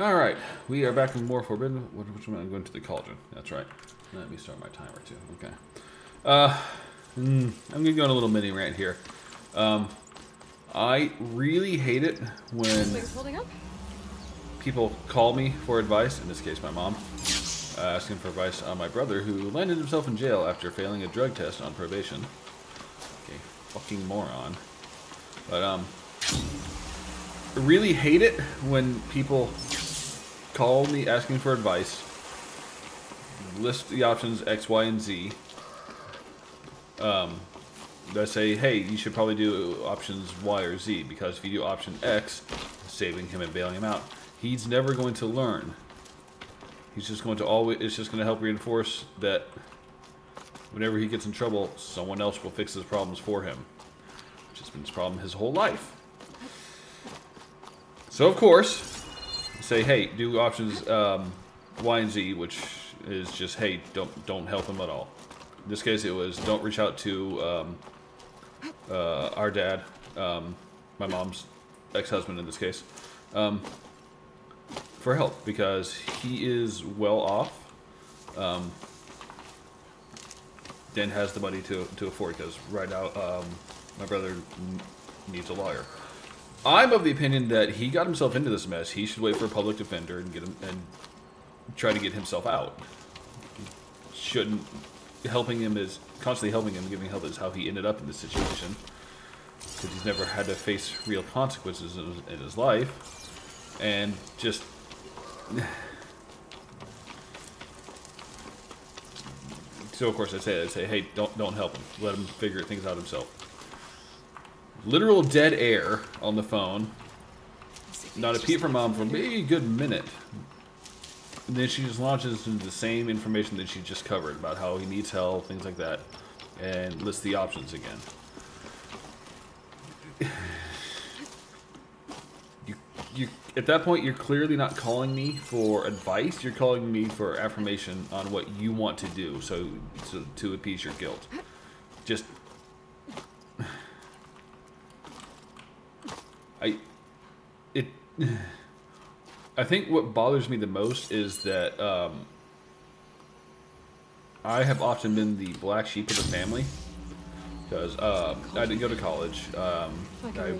All right, we are back in more Forbidden. Which one? I'm going to the Cauldron. That's right. Let me start my timer too. Okay. Uh, mm, I'm gonna go on a little mini rant here. Um, I really hate it when Things holding up? people call me for advice. In this case, my mom, uh, asking for advice on my brother who landed himself in jail after failing a drug test on probation. Okay, fucking moron. But um, I really hate it when people call me asking for advice, list the options X, Y, and Z. Um, that say, hey, you should probably do options Y or Z because if you do option X, saving him and bailing him out, he's never going to learn. He's just going to always. It's just going to help reinforce that whenever he gets in trouble, someone else will fix his problems for him, which has been his problem his whole life. So of course, say, hey, do options um, Y and Z, which is just, hey, don't don't help him at all. In this case, it was don't reach out to um, uh, our dad, um, my mom's ex-husband in this case, um, for help because he is well off. Um, Dan has the money to to afford because right now um, my brother needs a lawyer. I'm of the opinion that he got himself into this mess. He should wait for a public defender and get him and try to get himself out. Shouldn't helping him is constantly helping him, giving help is how he ended up in this situation. Because he's never had to face real consequences in his, life, and just so of course I say I say hey don't don't help him let him figure things out himself. Literal dead air on the phone. Not a peep from mom for maybe a good minute. And then she just launches into the same information that she just covered about how he needs help, things like that, and lists the options again. You, you, at that point, you're clearly not calling me for advice. You're calling me for affirmation on what you want to do, so, so to appease your guilt. Just, I, it. I think what bothers me the most is that um, I have often been the black sheep of the family because uh, I didn't go to college. Um, I I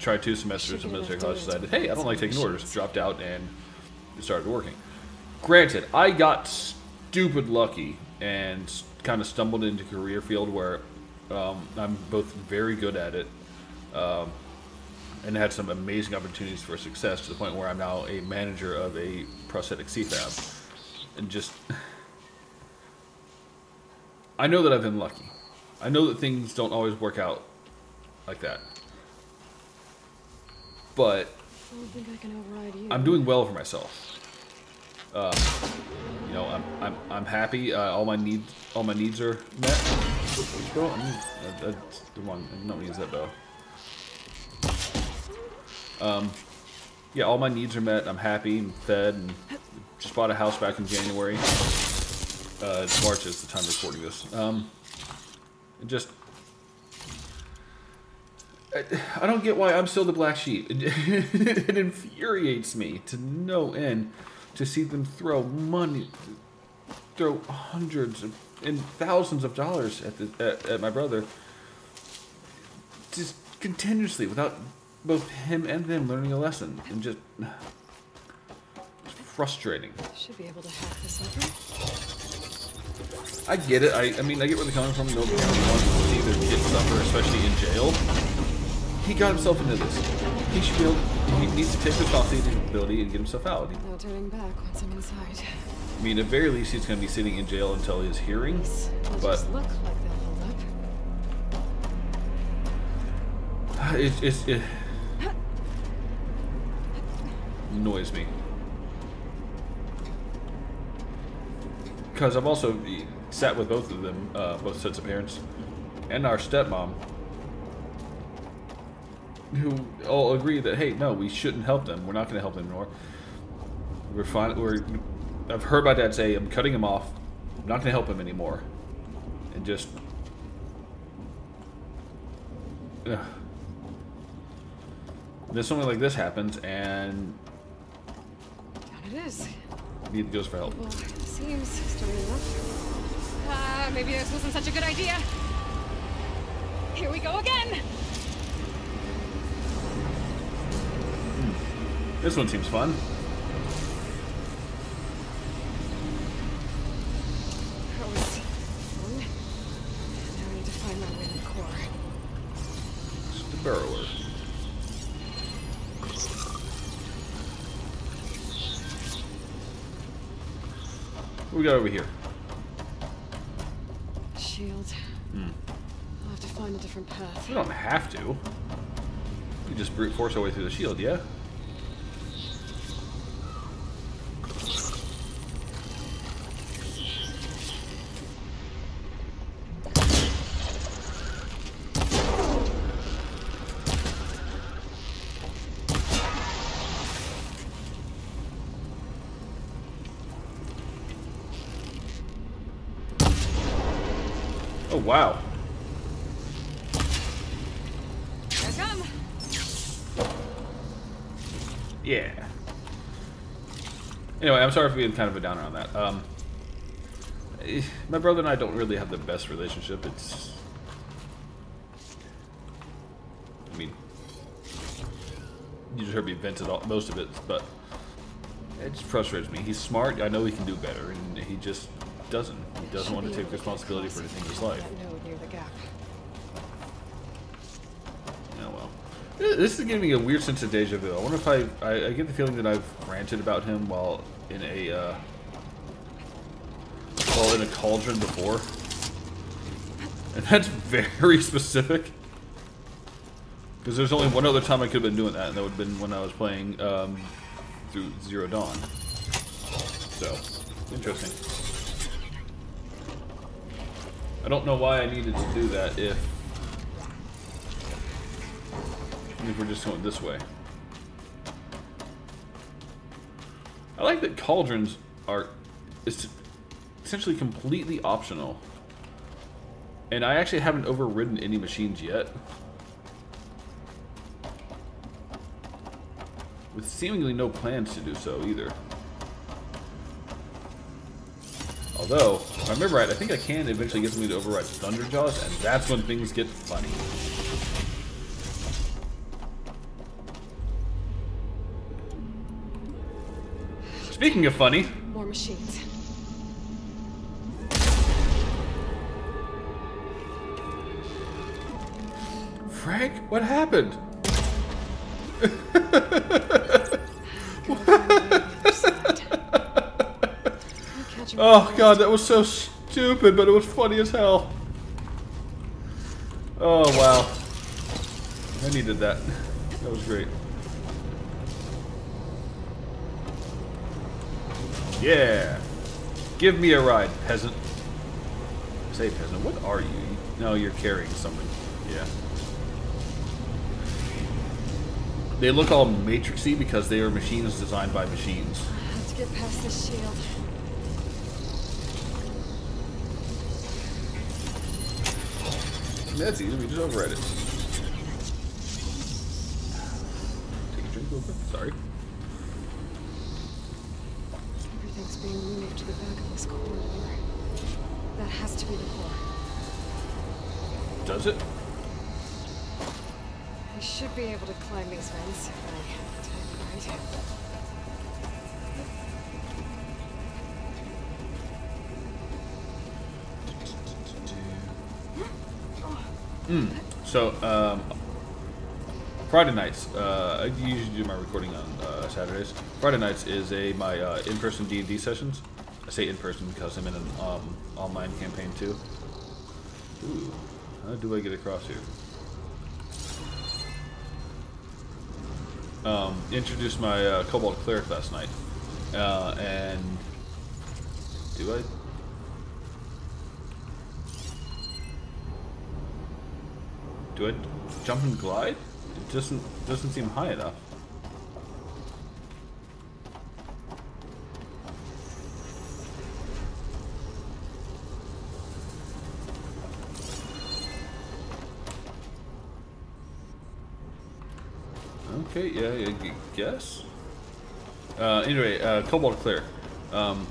tried two semesters of military college. Decided, hey, I don't like taking orders. Dropped out and started working. Granted, I got stupid lucky and kind of stumbled into a career field where um, I'm both very good at it um, and had some amazing opportunities for success to the point where I'm now a manager of a prosthetic CFAB. And just, I know that I've been lucky. I know that things don't always work out like that. But I don't think I can override you. I'm doing well for myself. Uh, you know, I'm I'm I'm happy. Uh, all my needs all my needs are met. Which bow? I mean, uh, that's the one. I don't use that bow. Um, yeah, all my needs are met. I'm happy. I'm fed, and just bought a house back in January. Uh, it's March is the time recording this. Um, and just I, I don't get why I'm still the black sheep. It, it infuriates me to no end to see them throw money, throw hundreds of, and thousands of dollars at the at, at my brother, just continuously without both him and them learning a lesson, and just frustrating. Should be able to hack this over. I get it. I, I mean, I get where they're coming from. No parent wants to see their kid suffer, especially in jail. He got himself into this. He should be able. He needs to take responsibility and get himself out. No turning back once I'm inside. I mean, at very least, he's going to be sitting in jail until his hearing. But look like they'll hold up. it, it's, it annoys me. Because I've also sat with both of them, uh, both sets of parents, and our stepmom, who all agree that hey, no, we shouldn't help them. We're not going to help them anymore. We're fine. We're. I've heard my dad say, "I'm cutting him off. I'm not going to help him anymore," and just. Ugh. Then something like this happens, and It is. Need goes for help. Well, seems sturdy enough. Ah, maybe this wasn't such a good idea. Here we go again. This one seems fun. That What we got over here? Shield. Hmm. I'll have to find a different path. We don't have to. We just brute force our way through the shield, yeah? For being kind of a downer on that. Um, eh, my brother and I don't really have the best relationship. It's, I mean, you just heard me vent it all, most of it, but it just frustrates me. He's smart. I know he can do better, and he just doesn't. He doesn't want to take responsibility for anything in his life. That near the gap. Oh well. This is giving me a weird sense of deja vu. I wonder if I, I, I get the feeling that I've ranted about him while in a, uh, while in a cauldron before. And that's very specific. Because there's only one other time I could have been doing that, and that would have been when I was playing, um, through Zero Dawn. So, interesting. I don't know why I needed to do that if if we're just going this way. I like that cauldrons are essentially completely optional. And I actually haven't overridden any machines yet. With seemingly no plans to do so either. Although, if I remember right, I think I can eventually get something to override Thunderjaws, and that's when things get funny. Speaking of funny, More machines. Frank, what happened? Gotta find a way to the other side. I'll catch him Oh god, that was so stupid, but it was funny as hell. Oh wow. I needed that. That was great. Yeah. Give me a ride, peasant. Say peasant, what are you? No, you're carrying something. Yeah. They look all matrixy because they are machines designed by machines. I have to get past this shield. That's easy. We just override it. Friday nights. Uh, I usually do my recording on uh, Saturdays. Friday nights is a my uh, in-person D and D sessions. I say in-person because I'm in an um, online campaign too. Ooh, how do I get across here? Um, introduced my uh, Kobold Cleric last night, uh, and do I? Do I jump and glide? It doesn't doesn't seem high enough. Okay, yeah, I guess. Uh, anyway, uh, Kobold Clear. Um,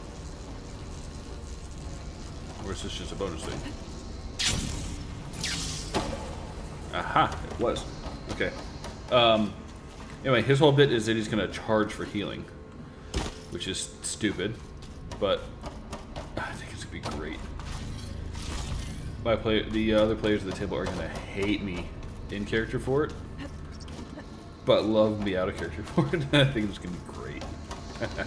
or is this just a bonus thing? Aha, it was. Um, anyway, his whole bit is that he's going to charge for healing, which is stupid, but I think it's going to be great. My play, the other players at the table are going to hate me in character for it, but love me out of character for it. I think it's going to be great.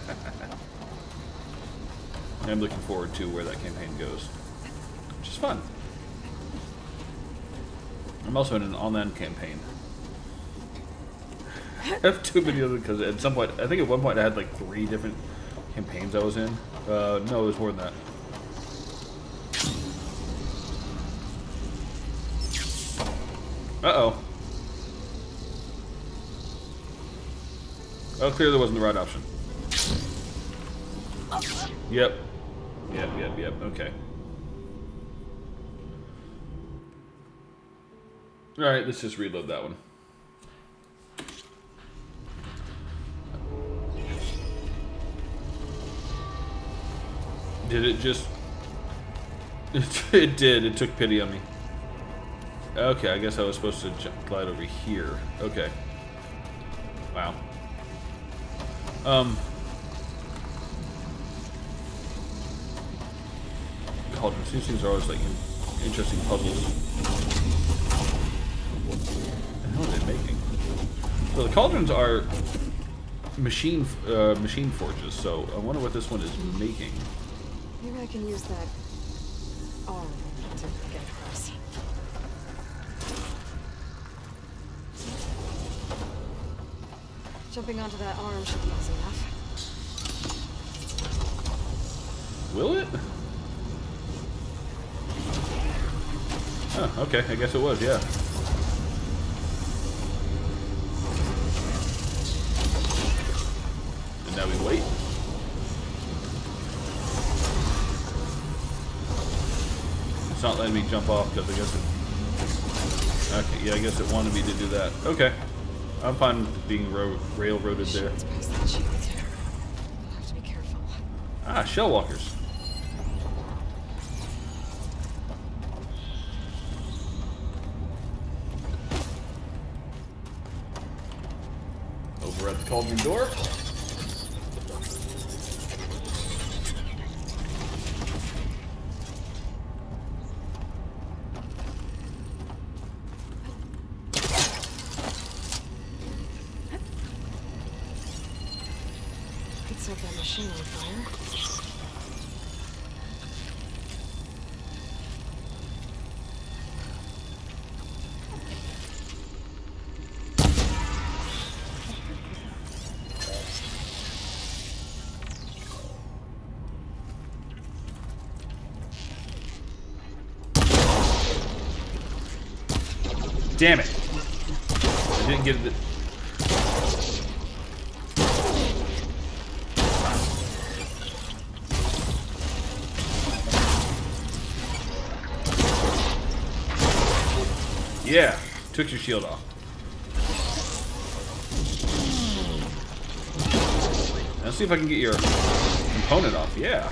I'm looking forward to where that campaign goes, which is fun. I'm also in an online campaign. I have too many of them because at some point, I think at one point I had like three different campaigns I was in. Uh, no, it was more than that. Uh-oh. Oh, clearly wasn't the right option. Yep. Yep, yep, yep. Okay. Alright, let's just reload that one. Did it just... It, did. It took pity on me. Okay, I guess I was supposed to jump, glide over here. Okay. Wow. Um... Cauldrons. These things are always like interesting puzzles. What the hell are they making? So the cauldrons are machine uh, machine forges. So I wonder what this one is making. Maybe I can use that oh, arm to get across. Jumping onto that arm should be easy enough. Will it? Oh, okay. I guess it was, yeah. Letting me jump off because I guess it... Okay, yeah, I guess it wanted me to do that. Okay. I'm fine with being ro railroaded there. Let's pass that shield here. I'll have to be careful. Ah, shell walkers. Over at the cauldron door. Damn it. I didn't get it. Yeah, took your shield off. Let's see if I can get your component off. Yeah.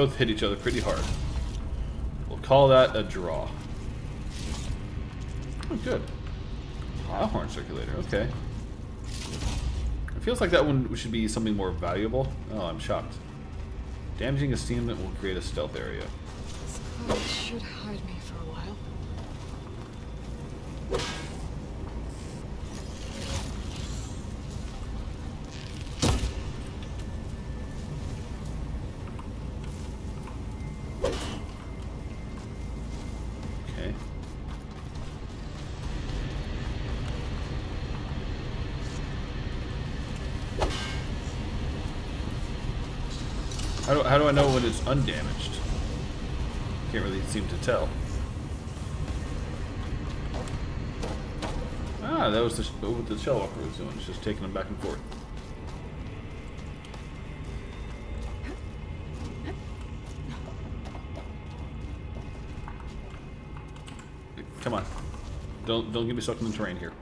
Both hit each other pretty hard. We'll call that a draw. Oh, good. Horn circulator, okay. It feels like that one should be something more valuable. Oh, I'm shocked. Damaging a steamlet will create a stealth area. This should hide me How do, I know when it's undamaged? Can't really seem to tell. Ah, that was what the shell walker was doing. It's just taking them back and forth. Come on. Don't don't get me stuck in the terrain here.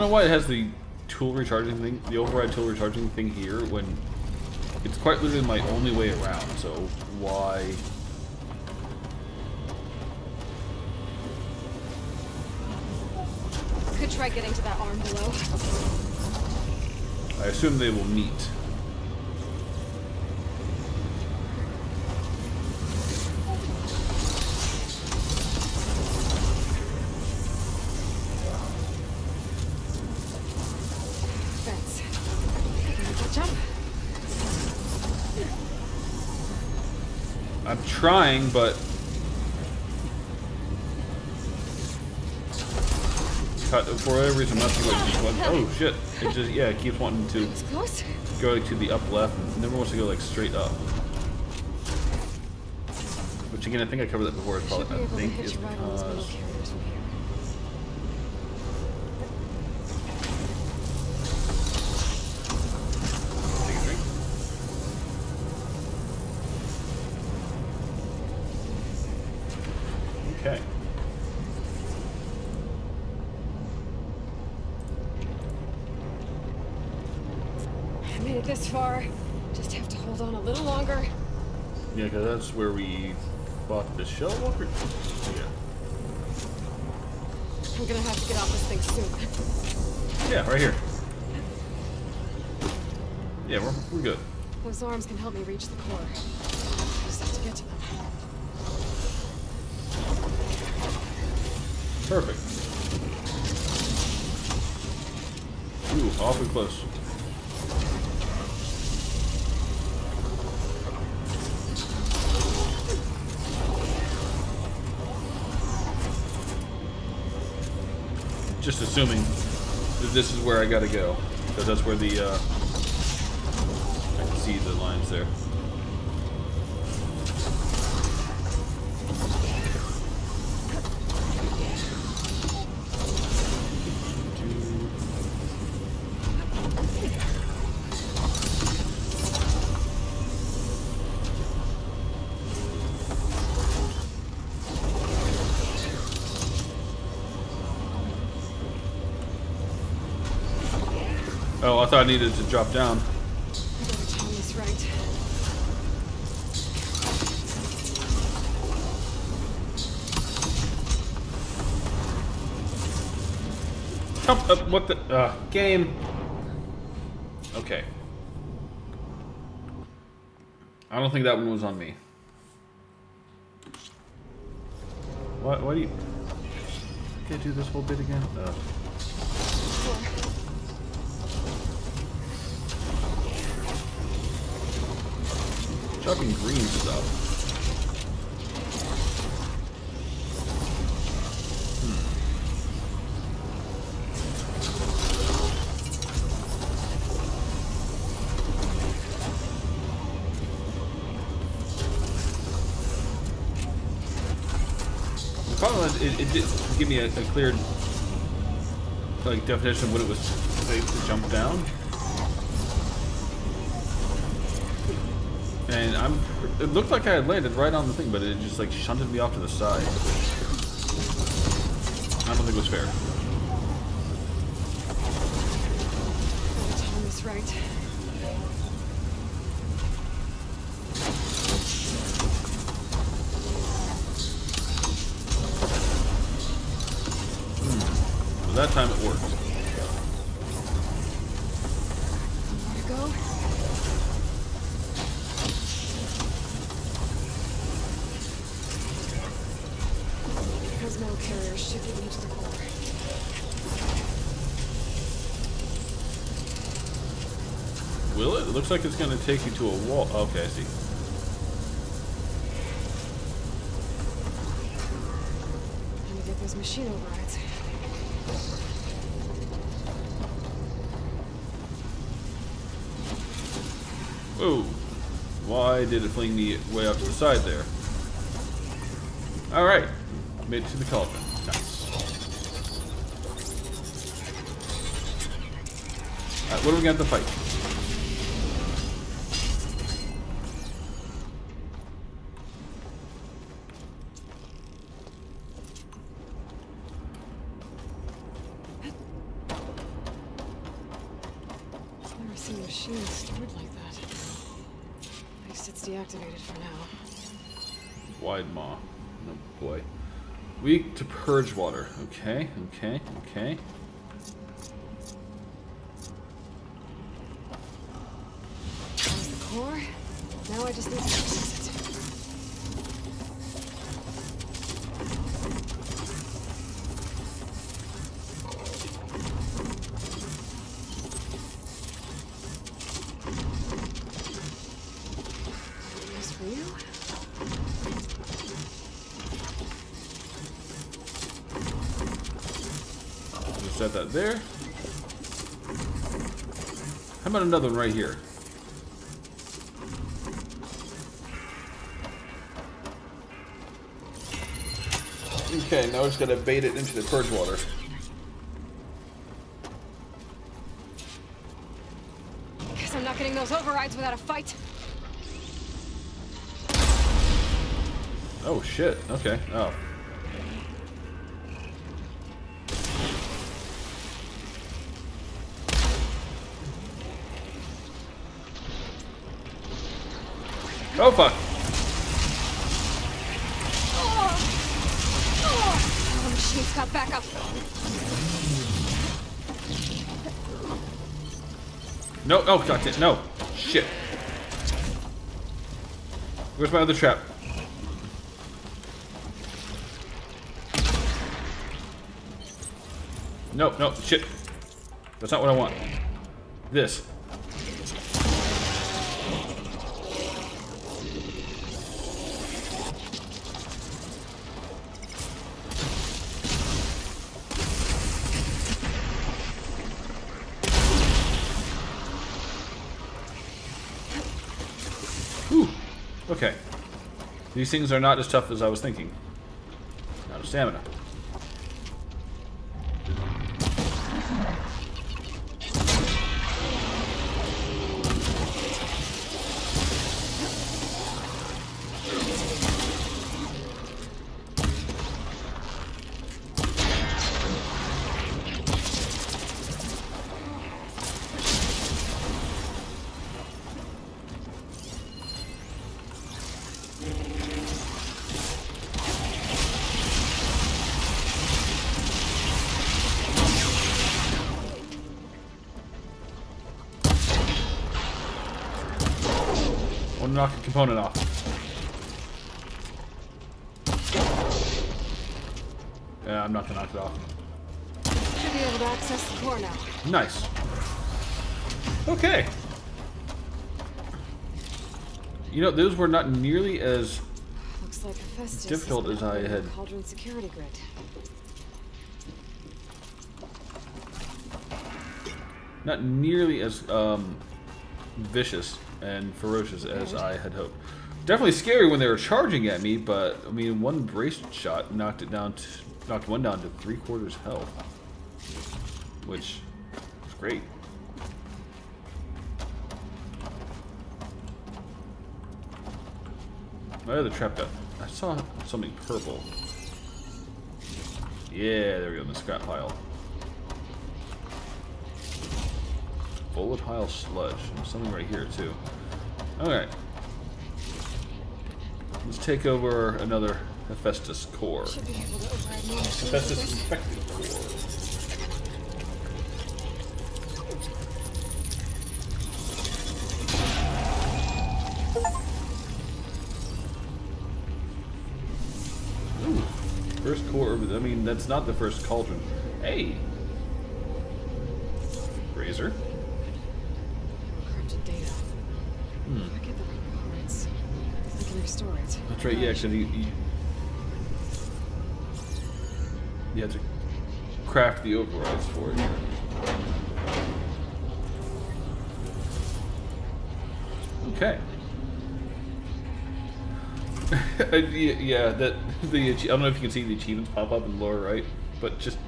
Don't know why it has the tool recharging thing, the override tool recharging thing here when it's quite literally my only way around, so why... Could try getting to that arm below. I assume they will meet. Trying, but... Cut, for whatever reason, I'm not sure what it keeps wanting- Oh, shit. It just, yeah, it keeps wanting to go like, to the up left and never wants to go like straight up. Which again, I think I covered that before. It's probably, I think is a ride on those metal because Where we bought the shell walker. Yeah. I'm gonna have to get off this thing soon. Yeah, right here. Yeah, we're, we're good. Those arms can help me reach the core. Just have to get to them. Perfect. Ooh, awfully close. Just assuming that this is where I gotta go. Because that's where the, uh, I can see the lines there. Thought I needed to drop down. Uh, what the, uh, game. Okay. I don't think that one was on me. What, what do you... Can't do this whole bit again? Chopping green stuff. Hmm. Is, it, it did give me a, a clear like definition of what it was safe to jump down. It looked like I had landed right on the thing, but it just like shunted me off to the side. I don't think it was fair. Looks like it's going to take you to a wall. Okay, I see. To get those machine overrides. Whoa. Why Why did it fling me way off to the side there? Alright. Made it to the cauldron. Nice. Alright, what do we got to fight? Widemaw. Oh boy. Weak to purge water. Okay, okay, okay. The core. Now I just need to that there. How about another one right here? Okay, now we're just gonna bait it into the purge water. Guess I'm not getting those overrides without a fight. Oh shit. Okay. Oh. Oh fuck. Oh, the machine's got backup. No, oh god damn, no. Shit. Where's my other trap? No, no, shit. That's not what I want. This. Okay. These things are not as tough as I was thinking. Out of stamina. Component off. Yeah, I'm not gonna knock it off. Should be able to access the core now. Nice. Okay. You know, those were not nearly as Looks like difficult as I been on the had- Cauldron security grid. not nearly as um, vicious and ferocious as I had hoped. Definitely scary when they were charging at me, but I mean, one brace shot knocked it down, to, knocked one down to three quarters health, which is great. My other trap got. I saw something purple. Yeah, there we go in the scrap pile. Volatile sludge. There's something right here too. Alright. Let's take over another Hephaestus core. Should be able to override more machines with Hephaestus infected core. Ooh, first core. I mean, that's not the first cauldron. Hey, razor. Encrypted data. Hmm. If I get the right coordinates, It. That's right. Yeah, actually, you, you, you have to craft the overrides for it. Okay. Uh, yeah, yeah, that the I don't know if you can see the achievements pop up in the lower right, but just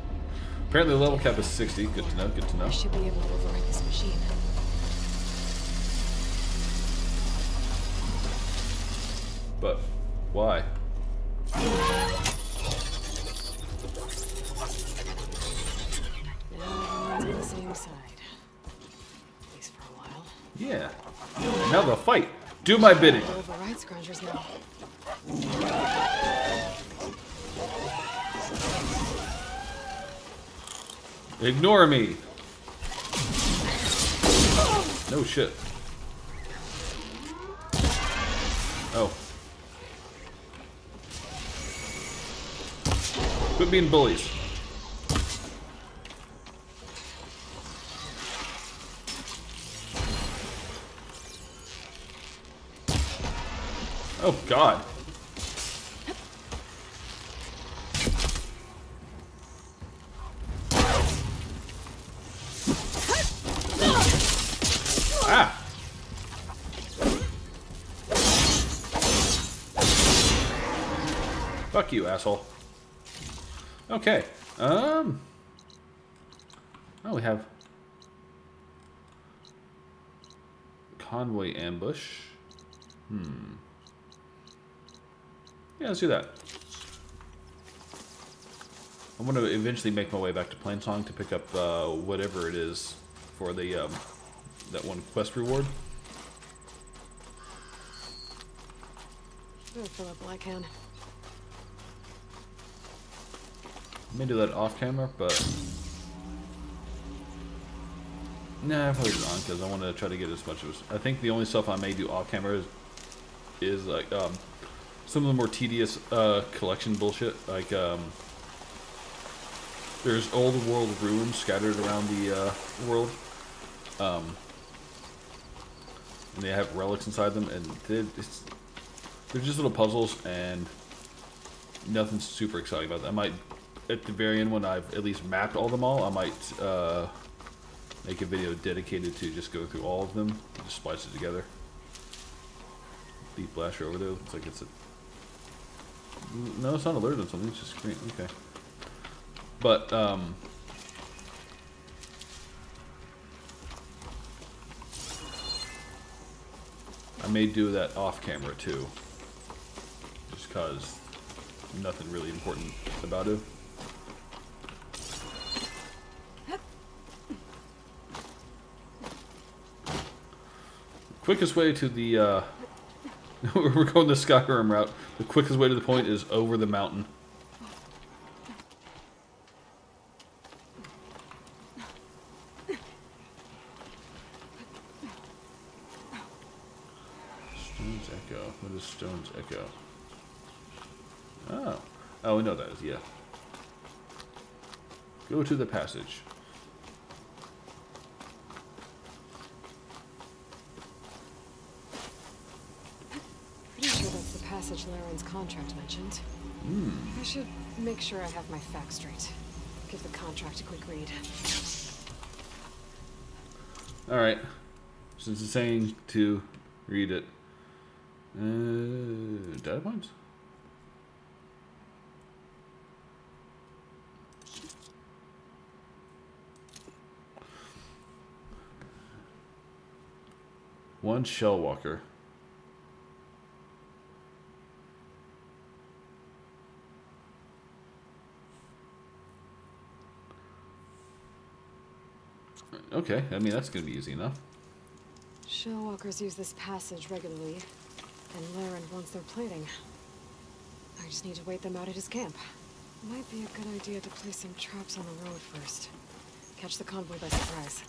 apparently the level cap is 60. Good to know. Good to know. I should be able to override this machine. But why? Now everyone's on the same side. At least for a while. Yeah. Now the fight. Do my bidding. Override scroungers now. Ignore me. No shit. Being bullies. Oh god. Ah! Fuck you, asshole. Okay. Um. Oh, we have convoy ambush. Hmm. Yeah, let's do that. I'm gonna eventually make my way back to Plainsong to pick up uh, whatever it is for the um, that one quest reward. Better fill up black hand. I may do that off camera, but nah, I probably not because I want to try to get as much as. I think the only stuff I may do off camera is, is like um, some of the more tedious uh, collection bullshit. Like um, there's old world ruins scattered around the uh, world, um, and they have relics inside them, and they're, they're just little puzzles and nothing super exciting about that. I might at the very end when I've at least mapped all them all, I might uh, make a video dedicated to just go through all of them, and just splice it together. Leaplasher over there. Looks like it's a. No, it's not alerted on something. It's just green. Okay. But um. I may do that off camera too. Just cause nothing really important about it. Quickest way to the, uh, we're going the Skyrim route. The quickest way to the point is over the mountain. Stone's Echo. What is Stone's Echo? Oh. Oh, we know that yeah. Go to the passage. Pretty sure that's the passage Laren's contract mentioned. I should make sure I have my facts straight. Give the contract a quick read. Alright. Since it's saying to read it. Uh, data points? One shell walker. Okay, I mean that's gonna be easy enough. Shellwalkers use this passage regularly, and Laren wants their plating. I just need to wait them out at his camp. Might be a good idea to place some traps on the road first. Catch the convoy by surprise.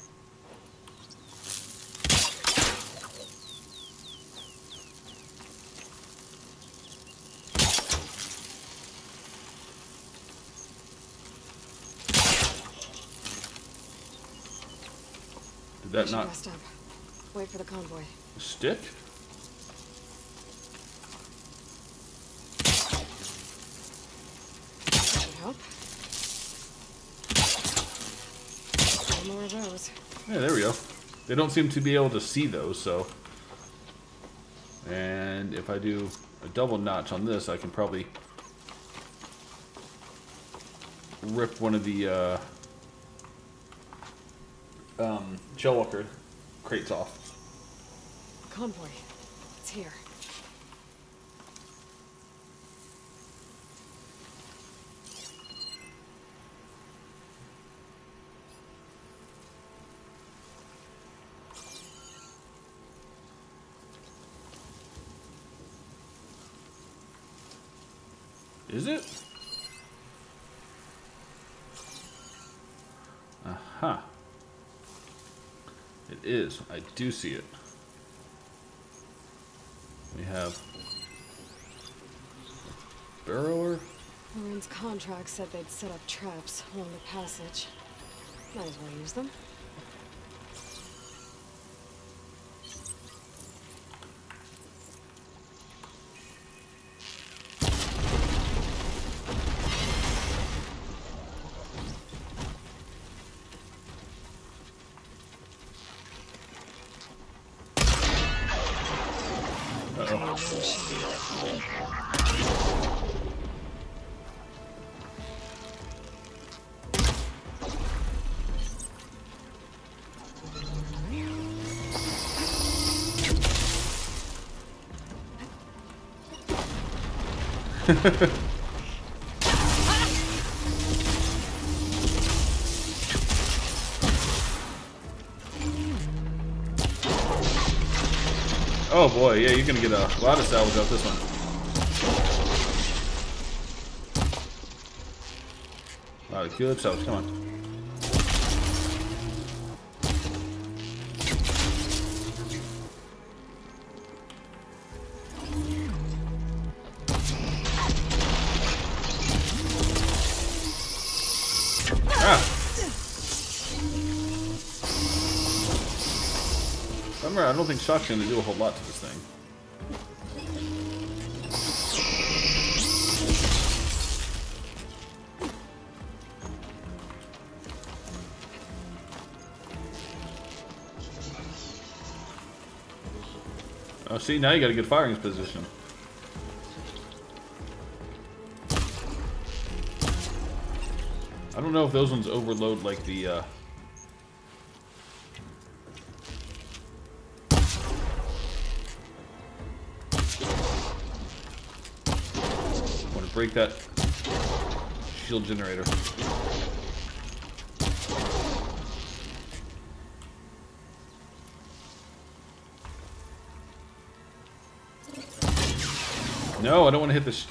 That not rest up. Wait for the convoy. stick? Help. No more of those. Yeah, there we go. They don't seem to be able to see those, so. And if I do, a double notch on this, I can probably rip one of the uh, um, Shellwalker crates off. Convoy. It's here. Is it? Aha. It is. I do see it. We have burrower. Lauren's contract said they'd set up traps along the passage. Might as well use them. Oh boy, yeah, you're gonna get a lot of salvage off this one. A lot of good salvage, come on. Don't think shock's gonna do a whole lot to this thing. Oh, see, now you got a good firing position. I don't know if those ones overload like the, uh... break that shield generator. No, I don't want to hit this.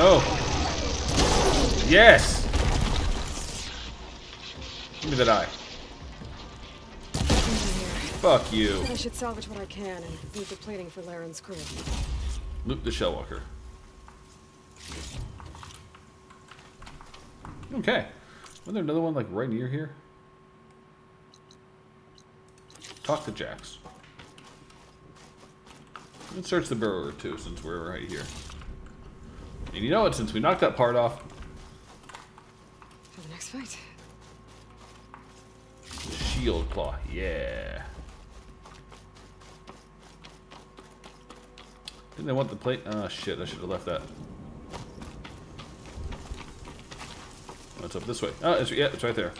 No. Yes. Give me that eye. Fuck you. I should salvage what I can and leave the plating for Laren's crew. Loot the Shellwalker. Okay. Was there another one like right near here? Talk to Jax. Let's search the burrower too, since we're right here. And you know what? Since we knocked that part off, For the next fight. shield claw. Yeah. Didn't I want the plate? Oh shit! I should have left that. It's up this way. Oh, it's yeah, it's right there.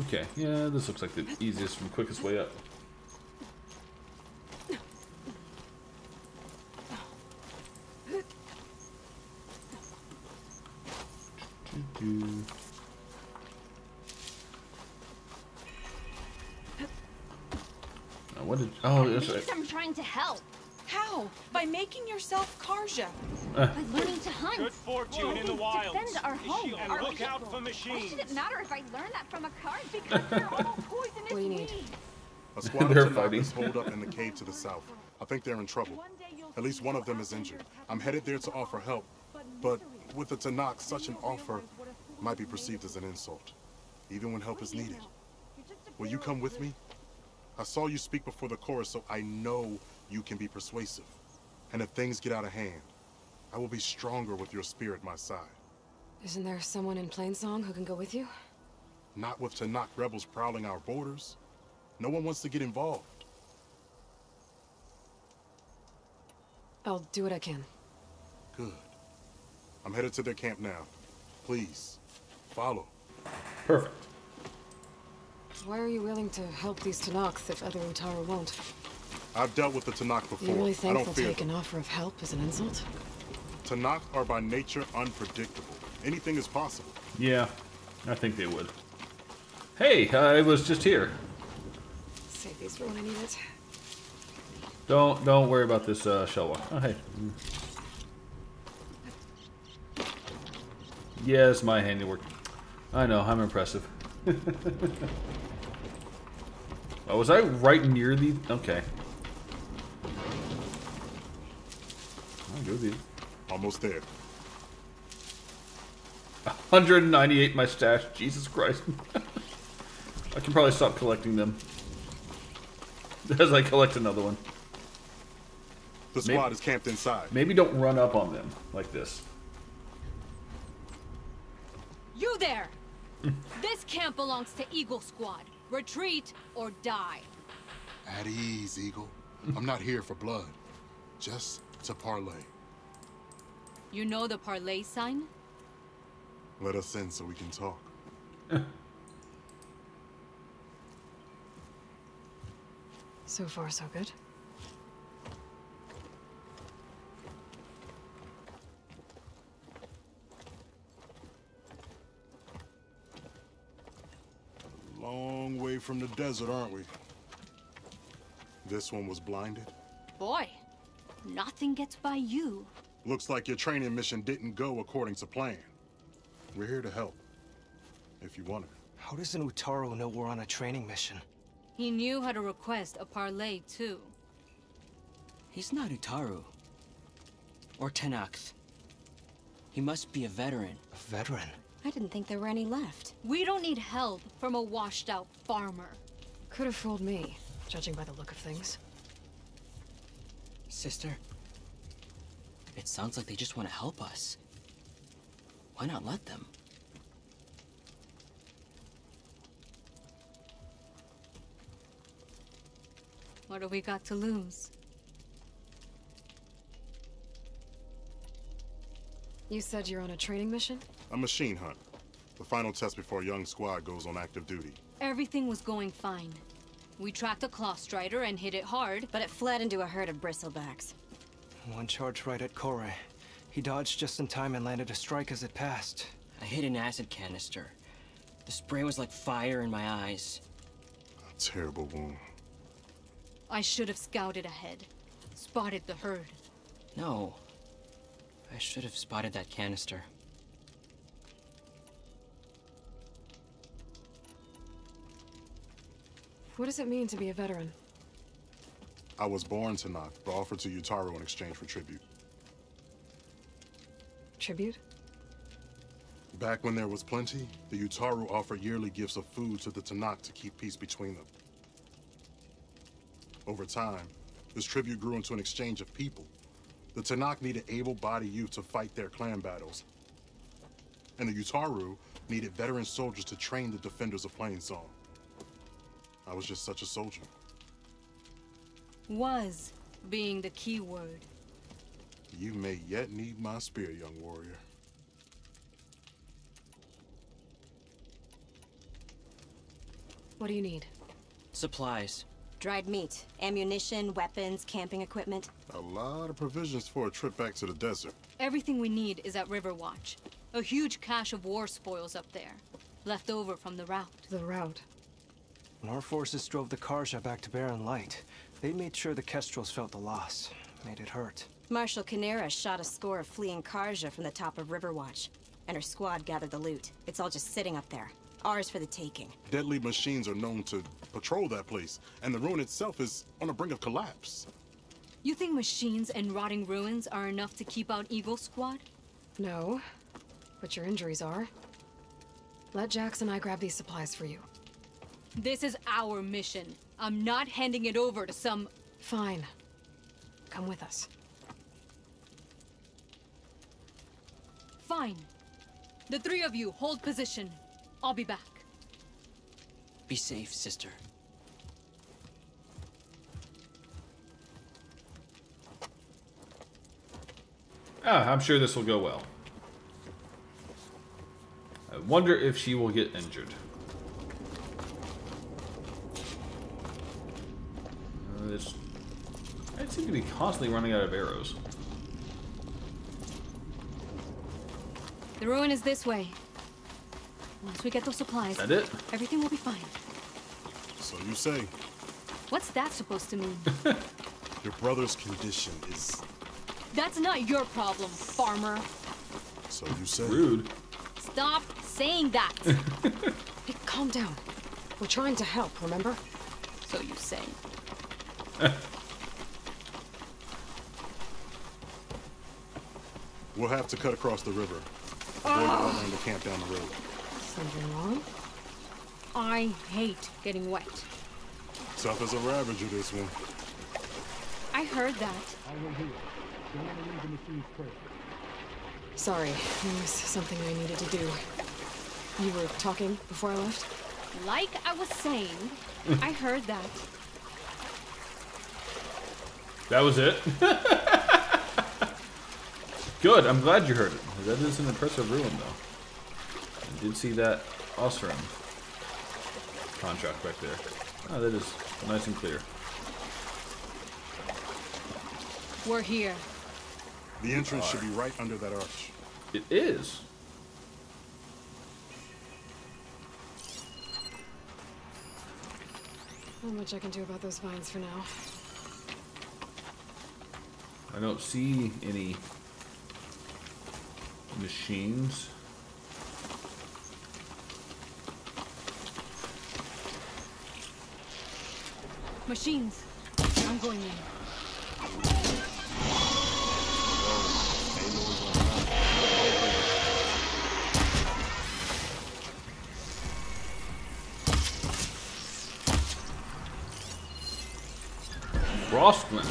Okay, yeah, this looks like the easiest and quickest way up. Now, what did? Oh, that's right. I'm trying to help. How? By making yourself Carja. Uh. By learning to hunt. Good fortune in the wild. to. Defend our home, And our look out people. for Why machines. should it matter if I learn that from a card? Because they're all poisonous What do you need? weeds. A squad They're of fighting. Tenakths holed up in the cave to the south. I think they're in trouble. At least one of them is injured. I'm headed there to offer help. But with the Tenakth, such an offer might be perceived as an insult, even when help is needed. Will you come with me? I saw you speak before the chorus, so I know you can be persuasive. And if things get out of hand, I will be stronger with your spirit at my side. Isn't there someone in Plainsong who can go with you? Not with Tenakth rebels prowling our borders. No one wants to get involved. I'll do what I can. Good. I'm headed to their camp now. Please, follow. Perfect. Why are you willing to help these Tenakths if other Utaru won't? I've dealt with the Tenakth before. You really I think don't they'll fear take them. an offer of help as an insult? Tenakth are by nature unpredictable. Anything is possible. Yeah, I think they would. Hey, I was just here. Save these for when I need it. Don't don't worry about this uh, shell walk. Oh hey. Yes, my handiwork. I know, I'm impressive. oh, was I right near the? Okay. I'll with you. Almost there. 198 my stash. Jesus Christ. I can probably stop collecting them. As I collect another one. The Maybe- squad is camped inside. Maybe don't run up on them like this. You there! this camp belongs to Eagle Squad. Retreat or die. At ease, Eagle. I'm not here for blood. Just to parlay. You know the parlay sign? Let us in so we can talk. So far, so good. Long way from the desert, aren't we? This one was blinded. Boy, nothing gets by you. Looks like your training mission didn't go according to plan. We're here to help. If you want it. How does an Utaru know we're on a training mission? He knew how to request a parlay too. He's not Utaru. Or Tenakth. He must be a veteran. A veteran? I didn't think there were any left. We don't need help from a washed out farmer. Could have fooled me, judging by the look of things. Sister, it sounds like they just want to help us. Why not let them? What do we got to lose? You said you're on a training mission? A machine hunt. The final test before a young squad goes on active duty. Everything was going fine. We tracked a claw strider and hit it hard, But it fled into a herd of bristlebacks. One charge right at Kore. He dodged just in time and landed a strike as it passed. I hit an acid canister. The spray was like fire in my eyes. A terrible wound. I should have scouted ahead. Spotted the herd. No. I should have spotted that canister. What does it mean to be a veteran? I was born Tenakth, but offered to Utaru in exchange for tribute. Tribute? Back when there was plenty, the Utaru offered yearly gifts of food to the Tenakth to keep peace between them. Over time, this tribute grew into an exchange of people. The Tenakth needed able-bodied youth to fight their clan battles. And the Utaru needed veteran soldiers to train the defenders of Plainsong. I was just such a soldier. Was being the key word. You may yet need my spear, young warrior. What do you need? Supplies. Dried meat, ammunition, weapons, camping equipment. A lot of provisions for a trip back to the desert. Everything we need is at Riverwatch. A huge cache of war spoils up there. Left over from the route. The route. When our forces drove the Carja back to Barren Light, they made sure the Kestrels felt the loss. Made it hurt. Marshal Canera shot a score of fleeing Carja from the top of Riverwatch, and her squad gathered the loot. It's all just sitting up there. Ours for the taking. Deadly machines are known to patrol that place, and the ruin itself is on the brink of collapse. You think machines and rotting ruins are enough to keep out Eagle Squad? No, but your injuries are. Let Jax and I grab these supplies for you. This is our mission. I'm not handing it over to some... Fine. Come with us. Fine. The three of you hold position. I'll be back. Be safe, sister. Ah, I'm sure this will go well. I wonder if she will get injured. This, I seem to be constantly running out of arrows. The ruin is this way. Once we get those supplies, Is that it? everything will be fine. So you say. What's that supposed to mean? Your brother's condition is. That's not your problem, farmer. So you say. Rude. Stop saying that. Hey, calm down. We're trying to help, remember? so you say. We'll have to cut across the river. Avoid the wetland to camp down the road. Something wrong? I hate getting wet. Tough as a ravager, this one. I heard that. I will hear. Don't leave in the king's prayer. Sorry, there was something I needed to do. You were talking before I left? Like I was saying, I heard that. That was it? Good, I'm glad you heard it. That is an impressive ruin, though. I did see that Osram contract back there. Oh, that is nice and clear. We're here. The entrance should be right under that arch. It is. Not much I can do about those vines for now. I don't see any machines. Machines. I'm going in. Frostman.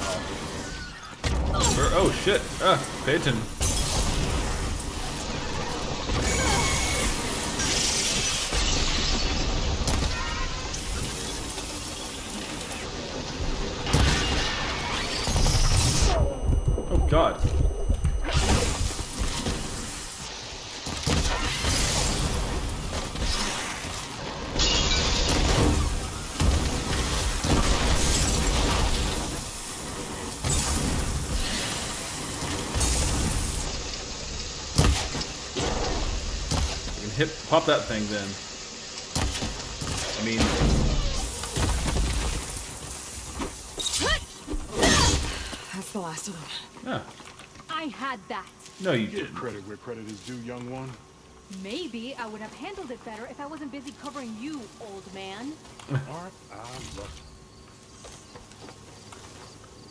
Oh shit. Ah, pay pop that thing then. I mean That's the last of them. yeah. I had that. No you Give didn't. credit where credit is due, young one. Maybe I would have handled it better if I wasn't busy covering you, old man. Aren't I lucky?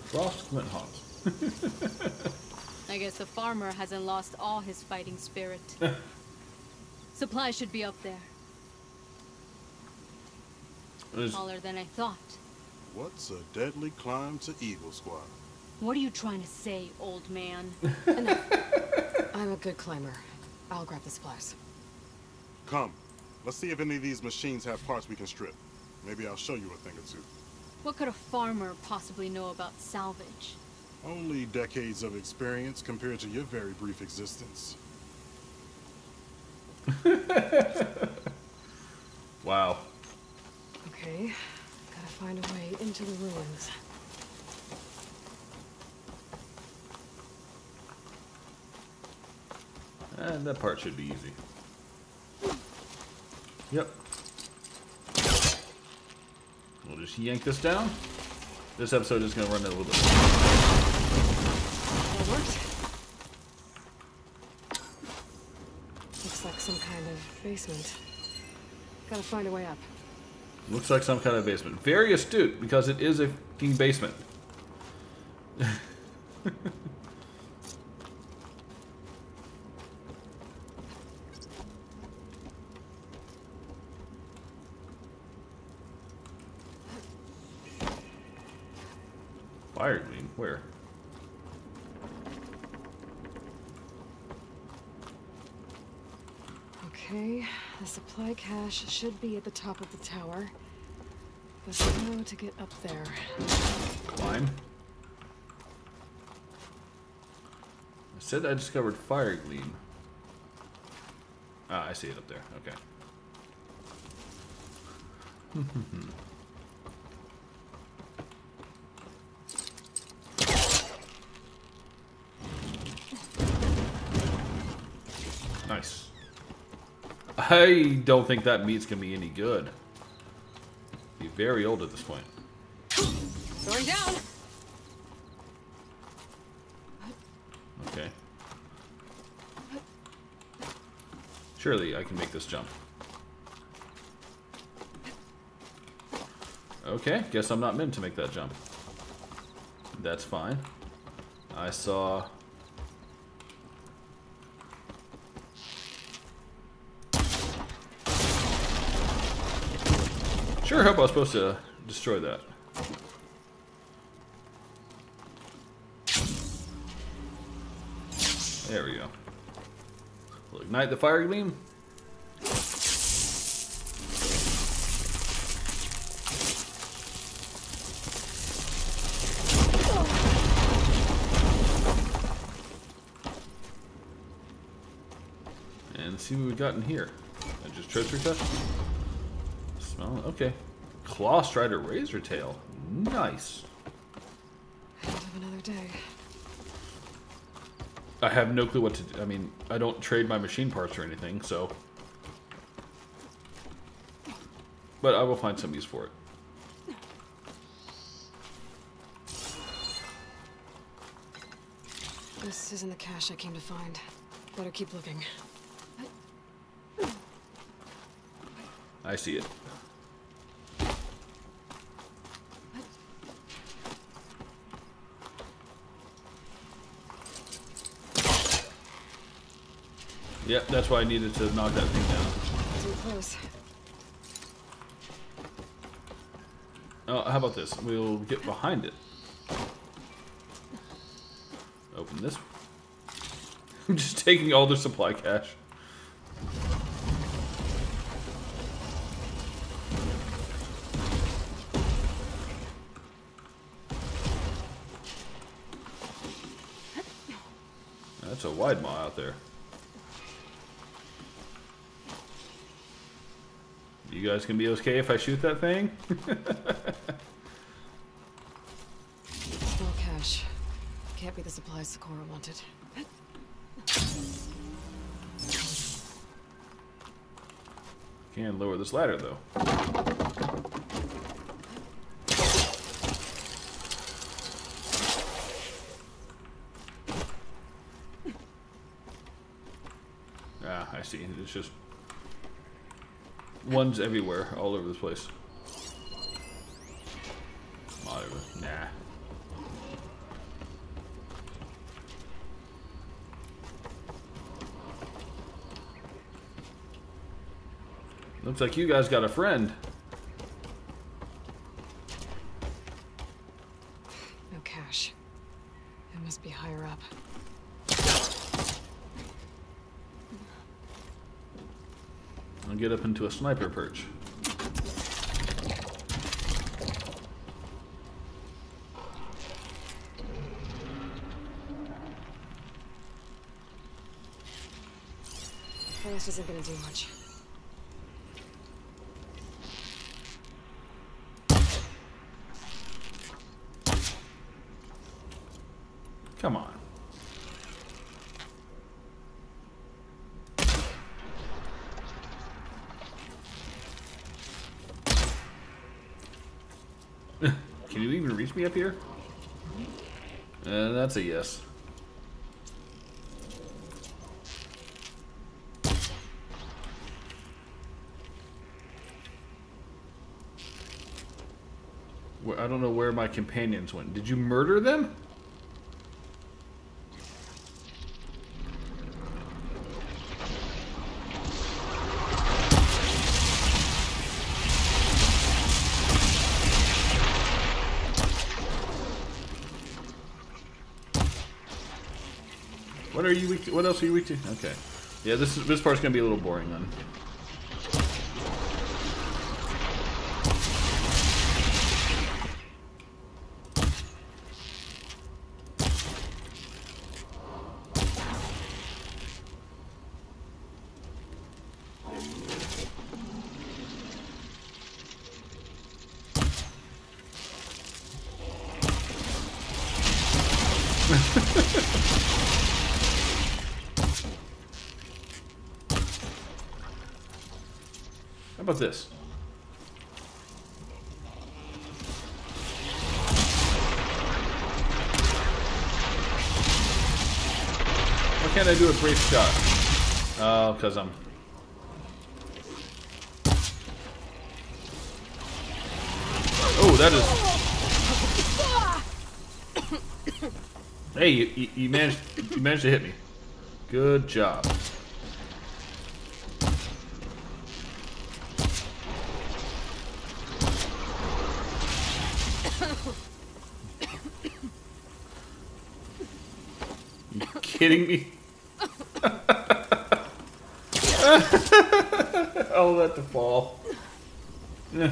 Frost Glinthawk. I guess the farmer hasn't lost all his fighting spirit. Supplies should be up there. There's- Taller than I thought. What's a deadly climb to Eagle Squad? What are you trying to say, old man? I'm a good climber. I'll grab the supplies. Come, let's see if any of these machines have parts we can strip. Maybe I'll show you a thing or two. What could a farmer possibly know about salvage? Only decades of experience compared to your very brief existence. Wow. Okay, gotta find a way into the ruins. And that part should be easy. Yep. We'll just yank this down. This episode is going to run a little bit. That worked. Looks like some kind of basement. Gotta find a way up. Looks like some kind of basement. Very astute, because it is a fucking basement. Fire gleam? Where? Okay, the supply cache should be at the top of the tower. But how to get up there? Climb. I said I discovered fire gleam. Ah, I see it up there. Okay. nice. I don't think that meat's gonna be any good. Be very old at this point. Going down! Okay. Surely I can make this jump. Okay, guess I'm not meant to make that jump. That's fine. I saw... Sure hope I was supposed to destroy that. There we go. We'll ignite the fire gleam. And see what we got in here. Uh, just treasure chest? Smell okay. Claw Strider Razor Tail. Nice. End of another day. I have no clue what to do. I mean, I don't trade my machine parts or anything, so. But I will find some use for it. This isn't the cache I came to find. Better keep looking. I see it. Yep, that's why I needed to knock that thing down. Too close. Oh, how about this? We'll get behind it. Open this. I'm just taking all the supply cache. Guys can be okay if I shoot that thing? Small cache. Can't be the supplies Sakura wanted. Can lower this ladder though. Ah, I see. It's just ones everywhere, all over the place. Whatever. Nah. Looks like you guys got a friend. No cache. It must be higher up. I'll get up a sniper perch. up here? And that's a yes. I don't know where my companions went. Did you murder them? What are you weak to? What else are you weak to? Okay. Yeah, this is, this part's gonna be a little boring then. About this? Why can't I do a brief shot? Uh, oh, because I'm... Oh, that is... Hey, you, you, you managed you managed to hit me. Good job. Kidding me? I'll let the fall. Yeah.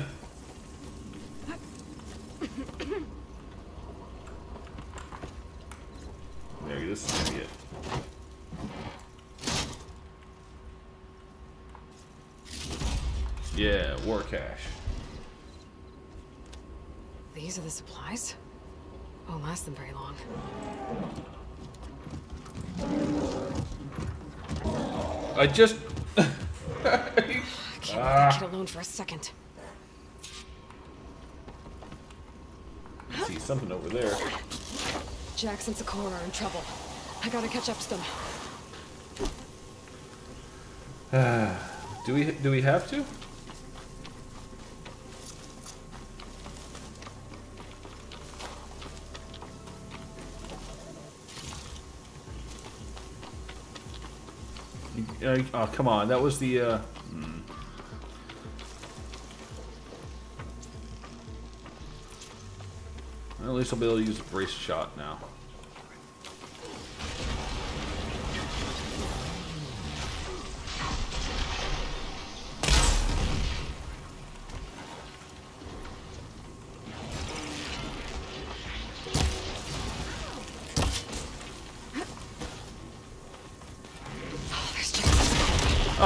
There, this is gonna be it. Yeah, war cache. These are the supplies? Won't last them very long. I just. I can't leave that kid alone for a second. I see something over there. Jax and Sakura are in trouble. I gotta catch up to them. Do we do we have to? Uh, oh come on, that was the. Uh, hmm. Well, at least I'll be able to use a brace shot now.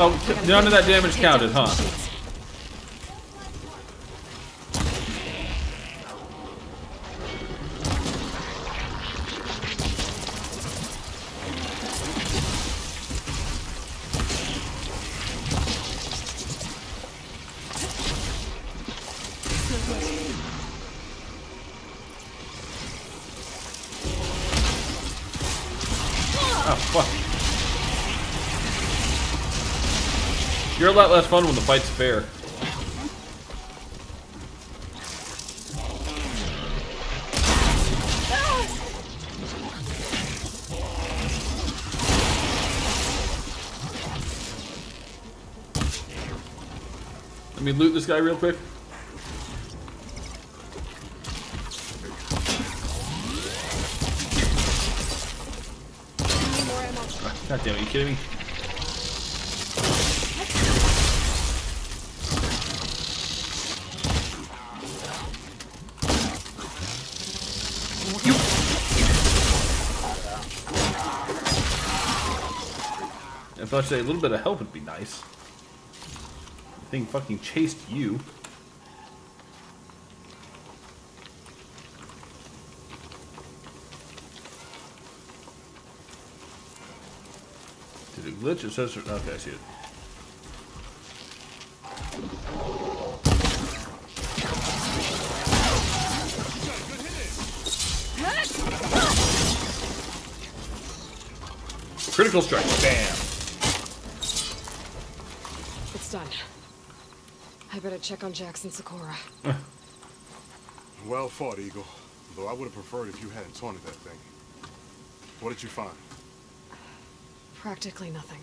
Oh, none of that damage counted, huh? A lot less fun when the fight's fair. Let me loot this guy real quick. God damn it, you kidding me? I'd say a little bit of help would be nice. The thing fucking chased you. Did it glitch? It says. Okay, I see it. Critical strike. Bam. It's done. I better check on Jackson and Sakura. Well fought, Eagle. Though I would have preferred if you hadn't taunted that thing. What did you find? Practically nothing.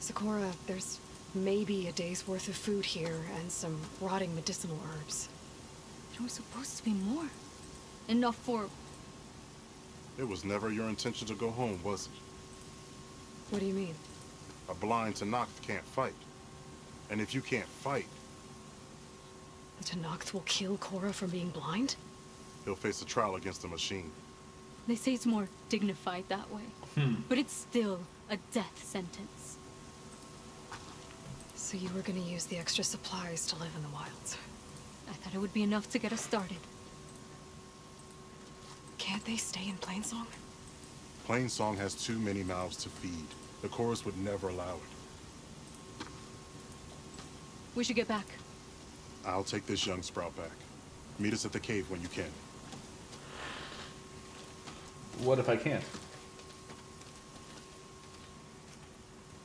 Sakura, there's maybe a day's worth of food here and some rotting medicinal herbs. There was supposed to be more. Enough for... It was never your intention to go home, was it? What do you mean? A blind Tenakth can't fight. And if you can't fight, The Tenakth will kill Korra for being blind? he'll face a trial against the machine. They say it's more dignified that way. Hmm. But it's still a death sentence. So you were gonna use the extra supplies to live in the wilds. I thought it would be enough to get us started. Can't they stay in Plainsong? Plainsong has too many mouths to feed. The chorus would never allow it. We should get back. I'll take this young sprout back. Meet us at the cave when you can. What if I can't?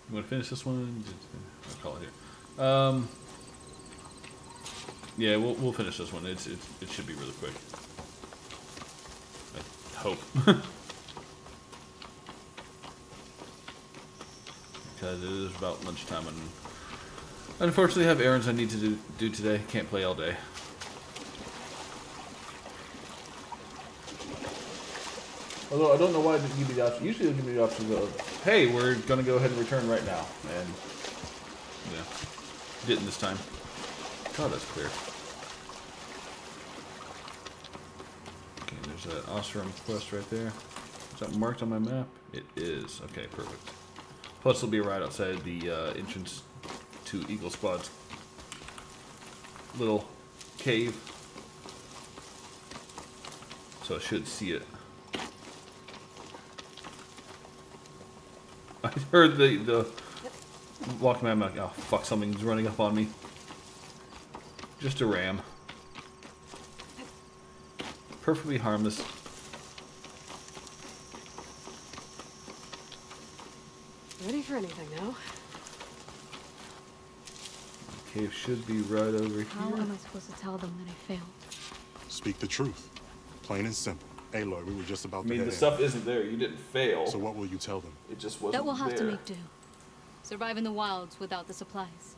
You want to finish this one? I'll call it here. Um, yeah, we'll we'll finish this one. It's, it's it should be really quick. I hope. because it is about lunchtime and unfortunately I have errands I need to do, do today. Can't play all day. Although I don't know why they give me the option. Usually they give me the option of, hey, we're gonna go ahead and return right now, and yeah, didn't this time. God, that's clear. Okay, there's that Osram quest right there. Is that marked on my map? It is. Okay, perfect. Plus, it'll be right outside the uh, entrance Eagle Squad's little cave. So I should see it. I heard the the walking around. I'm like, oh fuck, something's running up on me. Just a ram. Perfectly harmless. Ready for anything now? Cave should be right over How here. am I supposed to tell them that I failed? Speak the truth. Plain and simple. Aloy, we were just about I to mean, head the in. stuff isn't there. You didn't fail. So what will you tell them? it just wasn't That we'll have to make do. Survive in the wilds without the supplies.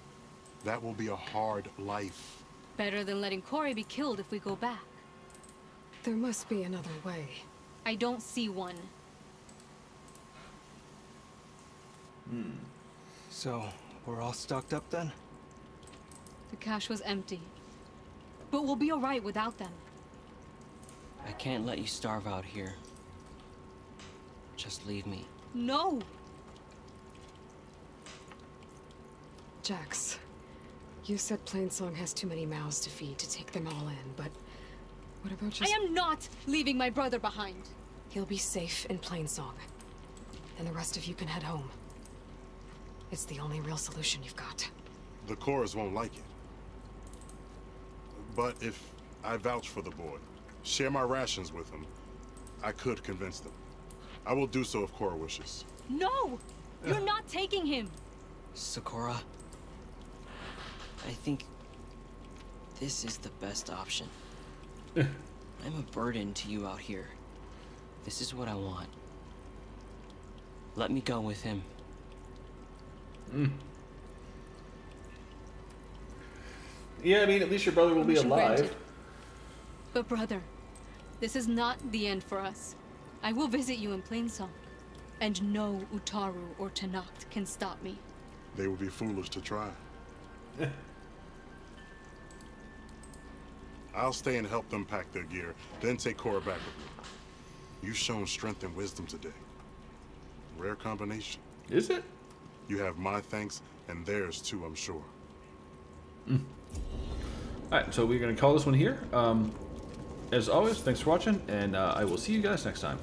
That will be a hard life. Better than letting Corey be killed if we go back. There must be another way. I don't see one. Hmm. So, we're all stocked up then? The cache was empty. But we'll be alright without them. I can't let you starve out here. Just leave me. No! Jax, you said Plainsong has too many mouths to feed to take them all in, but what about just... I am not leaving my brother behind. He'll be safe in Plainsong. And the rest of you can head home. It's the only real solution you've got. The chorus won't like it. But if I vouch for the boy, share my rations with him, I could convince them. I will do so if Cora wishes. No! You're not taking him! Sakura, I think this is the best option. I'm a burden to you out here. This is what I want. Let me go with him. Hmm. Yeah, I mean, at least your brother will be alive. granted. But brother, this is not the end for us. I will visit you in Plainsong. And no Utaru or Tenakth can stop me. They would be foolish to try. I'll stay and help them pack their gear, then take Cora back with me. You've shown strength and wisdom today. Rare combination. Is it? You have my thanks and theirs too, I'm sure. All right, so we're gonna call this one here. Um, as always, thanks for watching, and uh, I will see you guys next time.